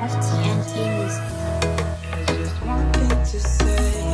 FTNT News. I just wanted to say.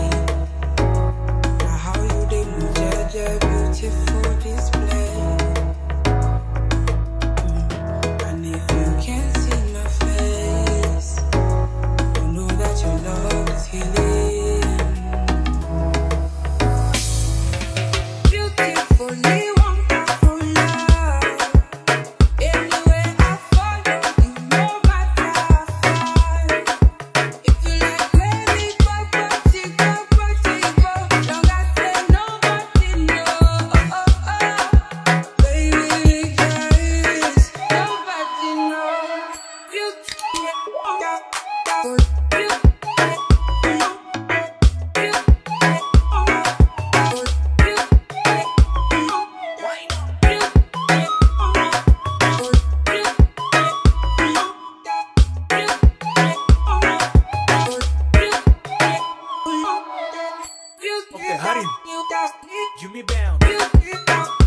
Hurry. You me bound.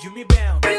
You me bound.